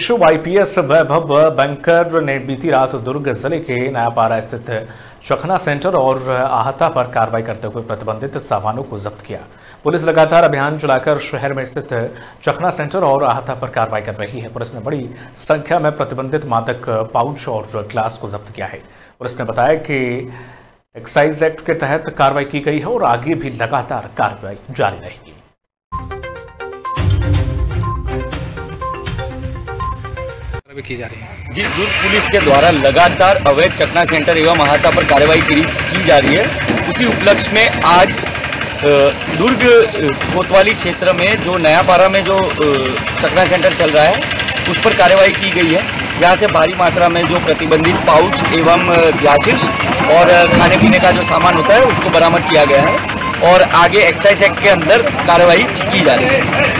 शुभ IPS वैभव banker ने बीती रात दुर्ग ज़िले के नयापारा स्थित चखना सेंटर और आहता पर कार्रवाई करते हुए प्रतिबंधित सामानों को जब्त किया। पुलिस लगातार अभियान चलाकर शहर में स्थित चखना सेंटर और आहता पर कार्रवाई कर रही है। पुलिस ने बड़ी संख्या में प्रतिबंधित मादक पाउच और ग्लास को जब्त किया है। पुलिस ने बताया कि एक्साइज एक्ट के तहत कार्रवाई की गई है और आगे भी लगातार कार्रवाई जारी रहेगी। की जा रही है। जी दुर्ग पुलिस के द्वारा लगातार अवैध चकना सेंटर एवं अहाता पर कार्रवाई की, की जा रही है। उसी उपलक्ष्य में आज दुर्ग कोतवाली क्षेत्र में जो नयापारा में जो चकना सेंटर चल रहा है उस पर कार्रवाई की गई है। यहाँ से भारी मात्रा में जो प्रतिबंधित पाउच एवं ग्लासेस और खाने पीने का जो सामान होता है उसको बरामद किया गया है और आगे एक्साइज एक्ट के अंदर कार्रवाई की जा रही है।